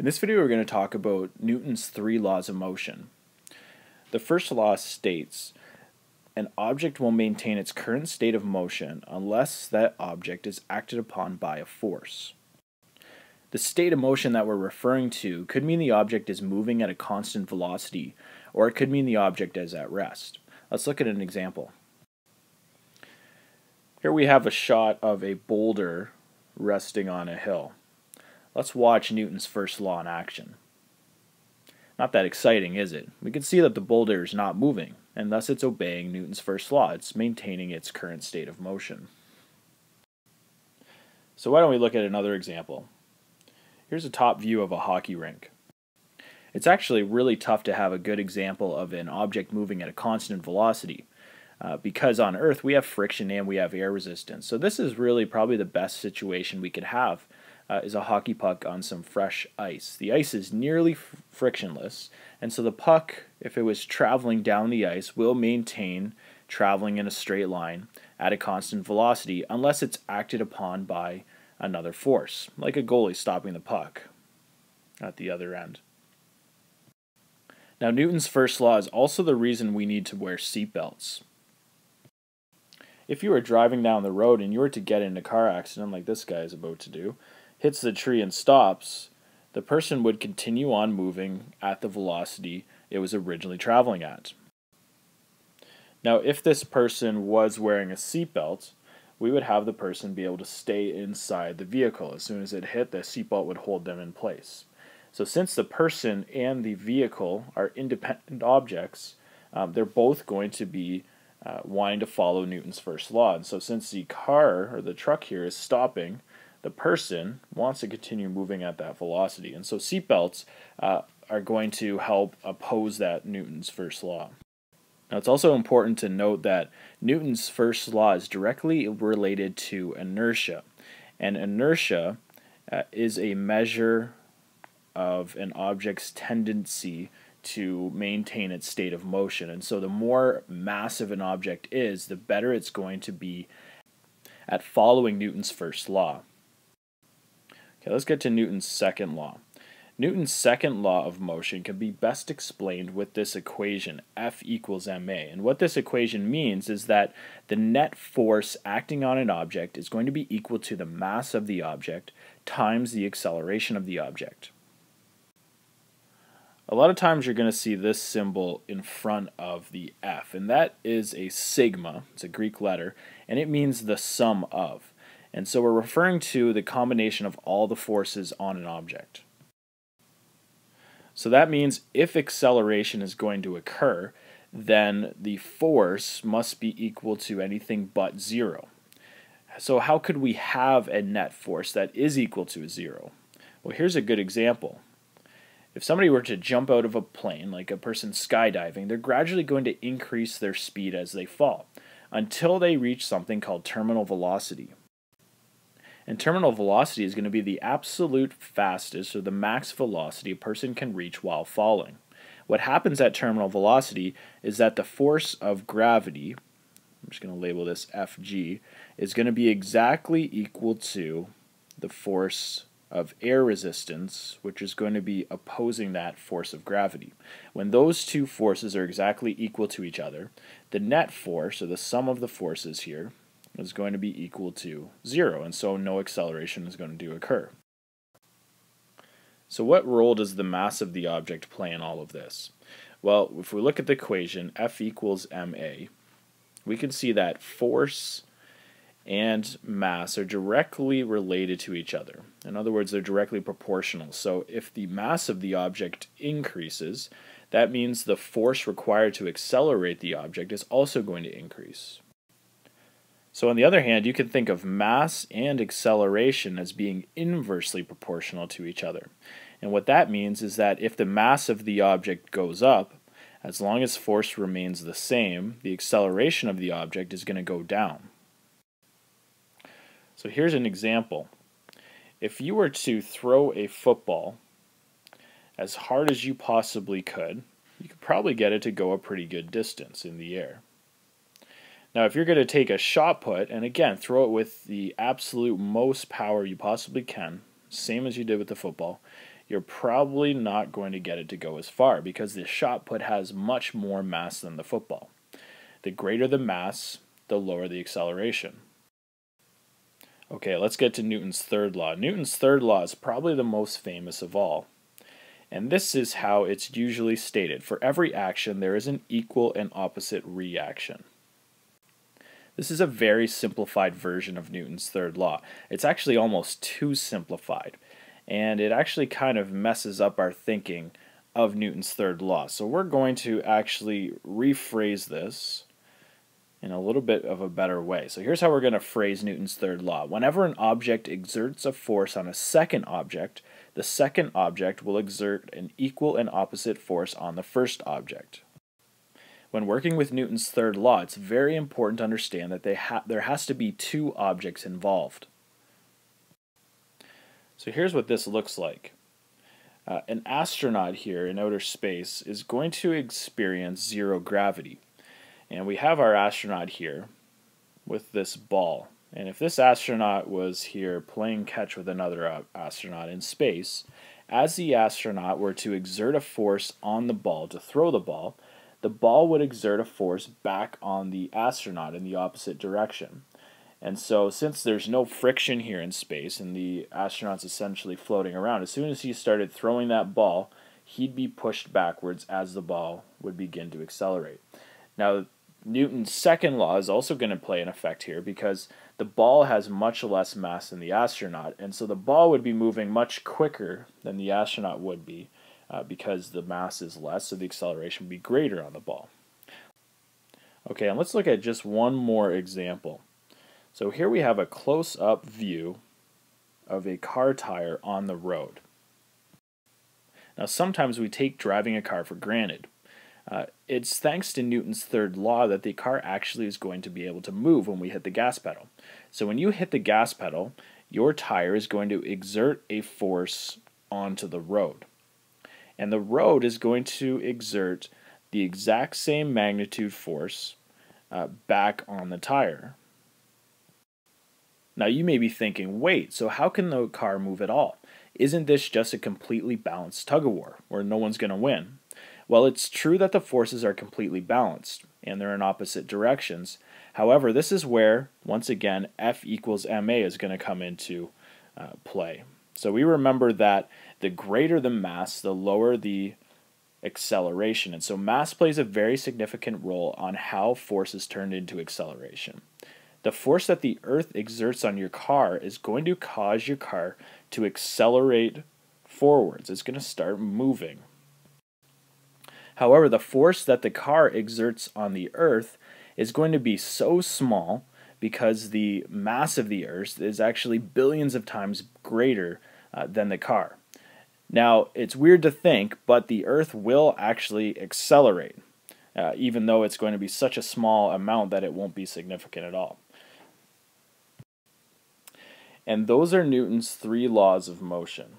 In this video, we're going to talk about Newton's three laws of motion. The first law states an object will maintain its current state of motion unless that object is acted upon by a force. The state of motion that we're referring to could mean the object is moving at a constant velocity, or it could mean the object is at rest. Let's look at an example. Here we have a shot of a boulder resting on a hill. Let's watch Newton's first law in action. Not that exciting, is it? We can see that the boulder is not moving, and thus it's obeying Newton's first law. It's maintaining its current state of motion. So why don't we look at another example? Here's a top view of a hockey rink. It's actually really tough to have a good example of an object moving at a constant velocity uh, because on Earth we have friction and we have air resistance. So this is really probably the best situation we could have uh, is a hockey puck on some fresh ice. The ice is nearly frictionless, and so the puck, if it was traveling down the ice, will maintain traveling in a straight line at a constant velocity unless it's acted upon by another force, like a goalie stopping the puck at the other end. Now, Newton's first law is also the reason we need to wear seatbelts. If you were driving down the road and you were to get in a car accident like this guy is about to do, hits the tree and stops, the person would continue on moving at the velocity it was originally traveling at. Now, if this person was wearing a seatbelt, we would have the person be able to stay inside the vehicle. As soon as it hit, the seatbelt would hold them in place. So, since the person and the vehicle are independent objects, um, they're both going to be uh, wanting to follow Newton's first law. And so, since the car or the truck here is stopping, the person wants to continue moving at that velocity. And so seatbelts uh, are going to help oppose that Newton's first law. Now, it's also important to note that Newton's first law is directly related to inertia. And inertia uh, is a measure of an object's tendency to maintain its state of motion. And so, the more massive an object is, the better it's going to be at following Newton's first law. Okay, let's get to Newton's second law. Newton's second law of motion can be best explained with this equation, F equals ma. And what this equation means is that the net force acting on an object is going to be equal to the mass of the object times the acceleration of the object. A lot of times you're going to see this symbol in front of the F, and that is a sigma, it's a Greek letter, and it means the sum of. And so we're referring to the combination of all the forces on an object. So that means if acceleration is going to occur, then the force must be equal to anything but zero. So how could we have a net force that is equal to zero? Well, here's a good example. If somebody were to jump out of a plane, like a person skydiving, they're gradually going to increase their speed as they fall until they reach something called terminal velocity. And terminal velocity is going to be the absolute fastest or the max velocity a person can reach while falling. What happens at terminal velocity is that the force of gravity, I'm just going to label this Fg, is going to be exactly equal to the force of air resistance, which is going to be opposing that force of gravity. When those two forces are exactly equal to each other, the net force, or the sum of the forces here, is going to be equal to 0, and so no acceleration is going to occur. So what role does the mass of the object play in all of this? Well, if we look at the equation F equals ma, we can see that force and mass are directly related to each other. In other words, they're directly proportional. So if the mass of the object increases, that means the force required to accelerate the object is also going to increase. So on the other hand, you can think of mass and acceleration as being inversely proportional to each other. And what that means is that if the mass of the object goes up, as long as force remains the same, the acceleration of the object is going to go down. So here's an example. If you were to throw a football as hard as you possibly could, you could probably get it to go a pretty good distance in the air. Now, if you're going to take a shot put, and again, throw it with the absolute most power you possibly can, same as you did with the football, you're probably not going to get it to go as far because the shot put has much more mass than the football. The greater the mass, the lower the acceleration. Okay, let's get to Newton's third law. Newton's third law is probably the most famous of all. And this is how it's usually stated. For every action, there is an equal and opposite reaction. This is a very simplified version of Newton's third law. It's actually almost too simplified, and it actually kind of messes up our thinking of Newton's third law. So we're going to actually rephrase this in a little bit of a better way. So here's how we're going to phrase Newton's third law. Whenever an object exerts a force on a second object, the second object will exert an equal and opposite force on the first object. When working with Newton's third law, it's very important to understand that ha there has to be two objects involved. So here's what this looks like. Uh, an astronaut here in outer space is going to experience zero gravity. And we have our astronaut here with this ball. And if this astronaut was here playing catch with another astronaut in space, as the astronaut were to exert a force on the ball to throw the ball, the ball would exert a force back on the astronaut in the opposite direction. And so, since there's no friction here in space and the astronaut's essentially floating around, as soon as he started throwing that ball, he'd be pushed backwards as the ball would begin to accelerate. Now, Newton's second law is also going to play an effect here because the ball has much less mass than the astronaut, and so the ball would be moving much quicker than the astronaut would be uh, because the mass is less, so the acceleration would be greater on the ball. Okay, and let's look at just one more example. So here we have a close-up view of a car tire on the road. Now sometimes we take driving a car for granted. Uh, it's thanks to Newton's third law that the car actually is going to be able to move when we hit the gas pedal. So when you hit the gas pedal, your tire is going to exert a force onto the road. And the road is going to exert the exact same magnitude force uh, back on the tire. Now you may be thinking, wait, so how can the car move at all? Isn't this just a completely balanced tug of war where no one's going to win? Well, it's true that the forces are completely balanced and they're in opposite directions. However, this is where, once again, F equals ma is going to come into uh, play. So we remember that the greater the mass, the lower the acceleration. And so mass plays a very significant role on how force is turned into acceleration. The force that the earth exerts on your car is going to cause your car to accelerate forwards. It's going to start moving. However, the force that the car exerts on the earth is going to be so small because the mass of the earth is actually billions of times greater uh, than the car. Now, it's weird to think, but the earth will actually accelerate, uh, even though it's going to be such a small amount that it won't be significant at all. And those are Newton's three laws of motion.